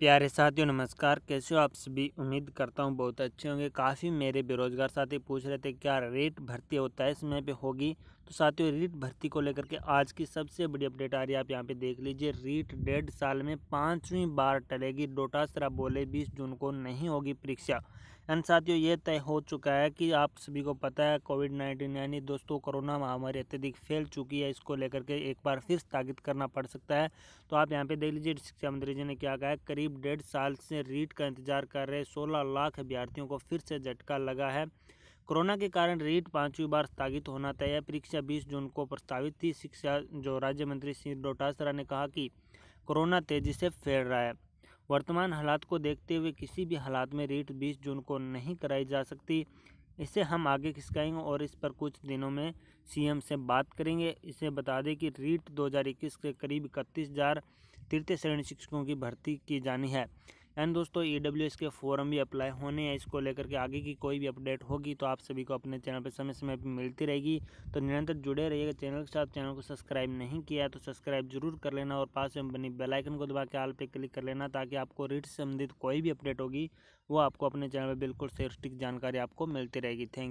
प्यारे साथियों, नमस्कार। कैसे हो आप सभी? उम्मीद करता हूँ बहुत अच्छे होंगे। काफ़ी मेरे बेरोजगार साथी पूछ रहे थे, क्या रेट भर्ती होता है? इसमें पे होगी साथियों रीट भर्ती को लेकर के आज की सबसे बड़ी अपडेट आ रही है। आप यहाँ पे देख लीजिए, रीट डेढ़ साल में पाँचवीं बार टलेगी। डोटासरा बोले, बीस जून को नहीं होगी परीक्षा। एंड साथियों, ये तय हो चुका है कि आप सभी को पता है कोविड नाइन्टीन यानी दोस्तों, कोरोना महामारी अत्यधिक फैल चुकी है। इसको लेकर के एक बार फिर स्थगित करना पड़ सकता है। तो आप यहाँ पे देख लीजिए, शिक्षा मंत्री जी ने क्या कहा है, करीब डेढ़ साल से रीट का इंतज़ार कर रहे सोलह लाख अभ्यर्थियों को फिर से झटका लगा है। कोरोना के कारण रीट पांचवी बार स्थगित होना तय है। परीक्षा 20 जून को प्रस्तावित थी। शिक्षा जो राज्य मंत्री श्री डोटासरा ने कहा कि कोरोना तेज़ी से फैल रहा है। वर्तमान हालात को देखते हुए किसी भी हालात में रीट 20 जून को नहीं कराई जा सकती। इसे हम आगे खिसकाएँगे और इस पर कुछ दिनों में सीएम से बात करेंगे। इसे बता दें कि रीट 2021 के करीब इकतीस हज़ार तृतीय श्रेणी शिक्षकों की भर्ती की जानी है। एंड दोस्तों ई डब्ल्यू के फॉरम भी अप्लाई होने हैं। इसको लेकर के आगे की कोई भी अपडेट होगी तो आप सभी को अपने चैनल पर समय समय पर मिलती रहेगी। तो निरंतर जुड़े रहिएगा चैनल के साथ। चैनल को सब्सक्राइब नहीं किया है तो सब्सक्राइब ज़रूर कर लेना और पास में बनी बेलाइकन को दबा के आल पर क्लिक कर लेना ताकि आपको रीट से संबंधित कोई भी अपडेट होगी, वो आपको अपने चैनल पर बिल्कुल सेफ्टिक जानकारी आपको मिलती रहेगी। थैंक